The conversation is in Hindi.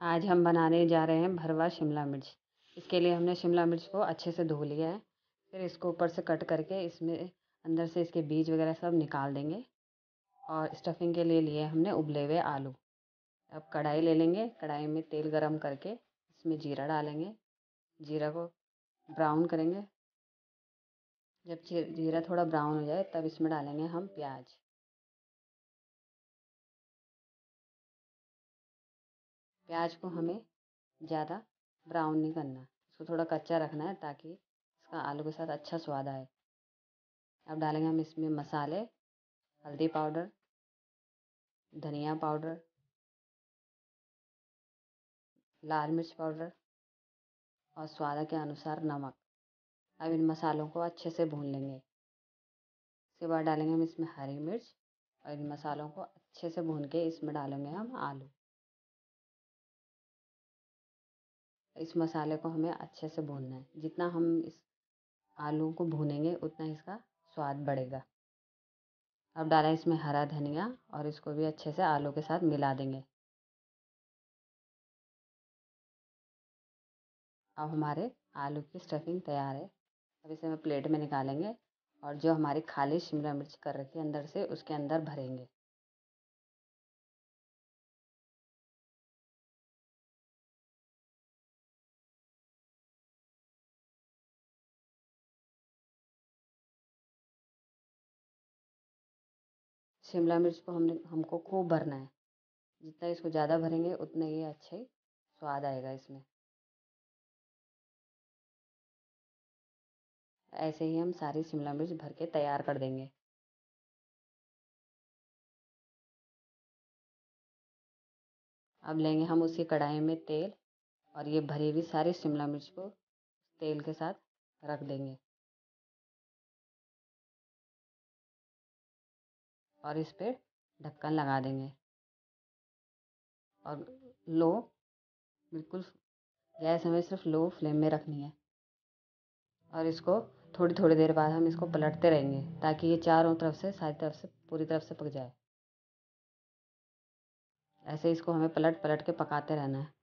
आज हम बनाने जा रहे हैं भरवा शिमला मिर्च। इसके लिए हमने शिमला मिर्च को अच्छे से धो लिया है। फिर इसको ऊपर से कट करके इसमें अंदर से इसके बीज वगैरह सब निकाल देंगे। और स्टफिंग के लिए लिए हमने उबले हुए आलू। अब कढ़ाई ले लेंगे। कढ़ाई में तेल गरम करके इसमें जीरा डालेंगे। जीरा को ब्राउन करेंगे। जब जीरा थोड़ा ब्राउन हो जाए तब इसमें डालेंगे हम प्याज। प्याज को हमें ज़्यादा ब्राउन नहीं करना इसको थोड़ा कच्चा रखना है ताकि इसका आलू के साथ अच्छा स्वाद आए। अब डालेंगे हम इसमें मसाले, हल्दी पाउडर, धनिया पाउडर, लाल मिर्च पाउडर और स्वाद के अनुसार नमक। अब इन मसालों को अच्छे से भून लेंगे। इसके बाद डालेंगे हम इसमें हरी मिर्च और इन मसालों को अच्छे से भून के इसमें डालेंगे हम आलू। इस मसाले को हमें अच्छे से भूनना है। जितना हम इस आलू को भूनेंगे, उतना इसका स्वाद बढ़ेगा। अब डालें इसमें हरा धनिया और इसको भी अच्छे से आलू के साथ मिला देंगे। अब हमारे आलू की स्टफिंग तैयार है। अब इसे हम प्लेट में निकालेंगे और जो हमारी खाली शिमला मिर्च कर रखी है अंदर से, उसके अंदर भरेंगे। शिमला मिर्च को हमने, हमको खूब भरना है। जितना इसको ज़्यादा भरेंगे, उतना ही अच्छा स्वाद आएगा इसमें। ऐसे ही हम सारी शिमला मिर्च भर के तैयार कर देंगे। अब लेंगे हम उसी कढ़ाई में तेल और ये भरी हुई सारी शिमला मिर्च को तेल के साथ रख देंगे। और इस पर ढक्कन लगा देंगे। और लो, बिल्कुल गैस हमें सिर्फ़ लो फ्लेम में रखनी है। और इसको थोड़ी थोड़ी देर बाद हम इसको पलटते रहेंगे, ताकि ये चारों तरफ़ से, सारी तरफ़ से, पूरी तरफ़ से पक जाए। ऐसे इसको हमें पलट पलट के पकाते रहना है।